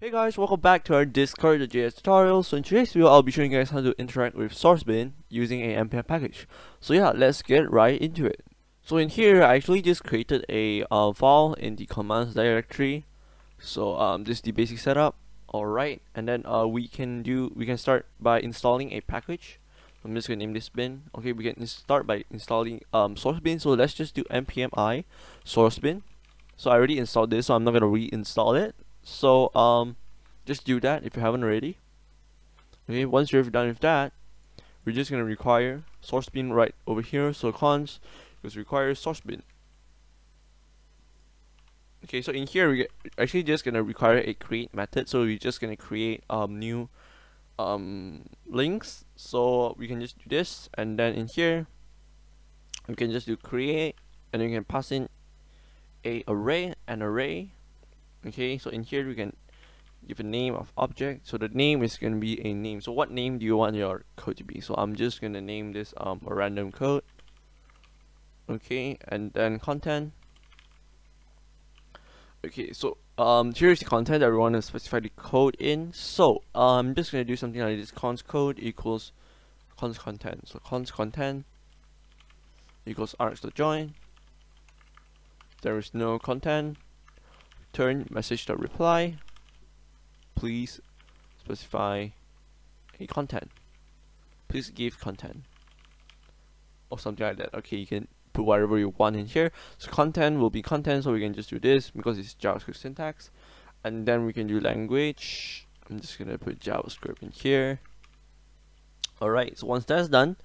Hey guys, welcome back to our Discord.js tutorial. So in today's video, I'll be showing you guys how to interact with SourceBin using a npm package. So yeah, let's get right into it. So in here, I actually just created a uh, file in the commands directory. So um, this is the basic setup. Alright, and then uh, we can do we can start by installing a package. I'm just gonna name this bin. Okay, we can start by installing um, SourceBin. So let's just do npm i SourceBin. So I already installed this, so I'm not gonna reinstall it so um just do that if you haven't already. Okay once you're done with that we're just gonna require SourceBin right over here so cons is require SourceBin. Okay so in here we're actually just gonna require a create method. So we're just gonna create um new um links. So we can just do this and then in here we can just do create and you can pass in a array an array okay so in here we can give a name of object. So the name is going to be a name. So what name do you want your code to be? So I'm just going to name this um, a random code. Okay and then content. Okay so um here's the content that we want to specify the code in. So I'm just going to do something like this. Const code equals const content. So const content equals args.join there is no content return message.reply please specify a content. Please give content or something like that. Okay you can put whatever you want in here. So content will be content so we can just do this because it's javascript syntax. And then we can do language. I'm just gonna put javascript in here. All right so once that's done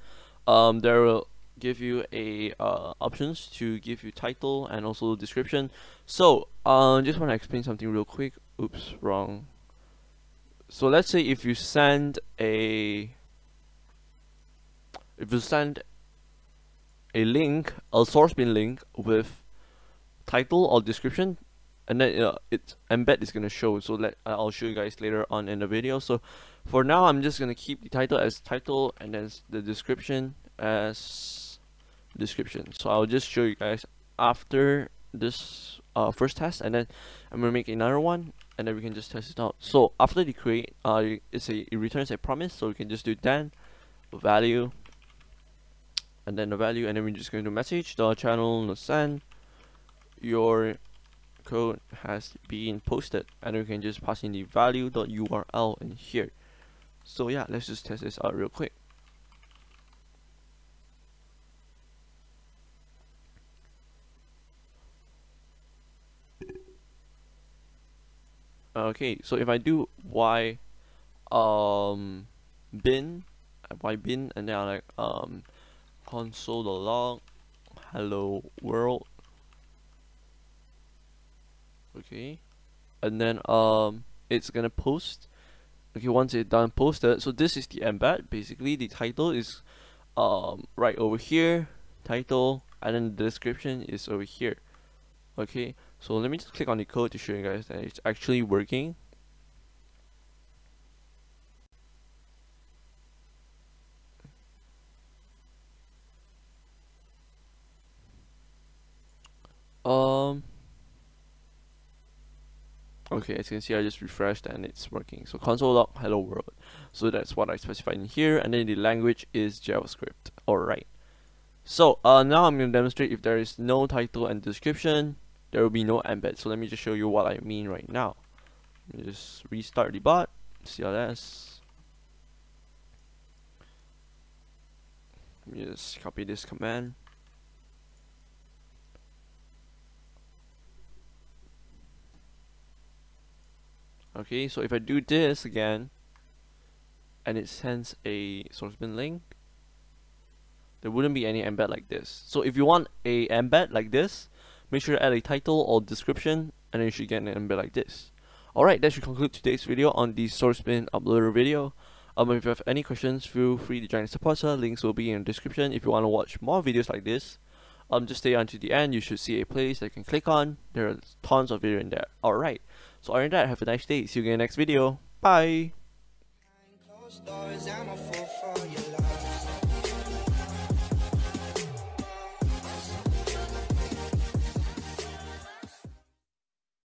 um there will give you a uh, options to give you title and also description. So uh, just want to explain something real quick. Oops wrong. So let's say if you send a if you send a link a SourceBin link with title or description and then uh, its embed is going to show so let I'll show you guys later on in the video. So for now I'm just going to keep the title as title and then the description as description. So I'll just show you guys after this uh, first test and then I'm gonna make another one and then we can just test it out. So after the create uh, it's a it returns a promise so we can just do then value and then the value and then we're just going to message the channel send your code has been posted and we can just pass in the value.url in here. So yeah let's just test this out real quick. Okay so if I do y um bin y bin and then I like um console.log hello world okay. And then um it's gonna post. Okay once it's done posted so this is the embed. Basically the title is um right over here. Title and then the description is over here. Okay so let me just click on the code to show you guys that it's actually working um okay as you can see I just refreshed and it's working. So console log hello world. So that's what I specified in here and then the language is JavaScript. Alright. So uh, now I'm going to demonstrate if there is no title and description there will be no embed. So let me just show you what I mean right now. Me just restart the bot CLS let me just copy this command okay so if I do this again and it sends a SourceBin link there wouldn't be any embed like this so if you want a embed like this Make sure to add a title or description and then you should get an embed like this. Alright, that should conclude today's video on the SourceBin uploader video. Um, if you have any questions, feel free to join the supporter. Links will be in the description if you want to watch more videos like this. Um, just stay until the end. You should see a place that you can click on. There are tons of video in there. Alright, so other than that, have a nice day. See you again next video. Bye!